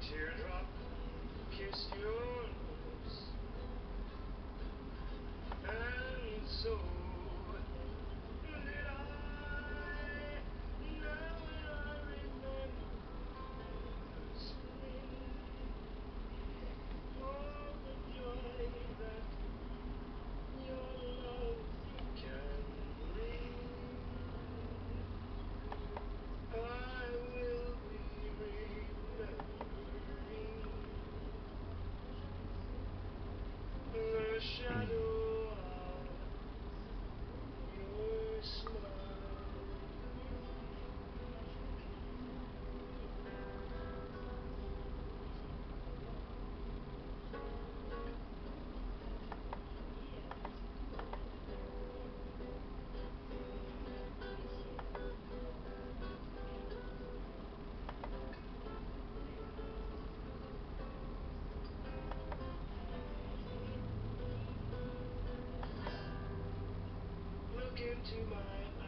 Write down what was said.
teardrops welcome to my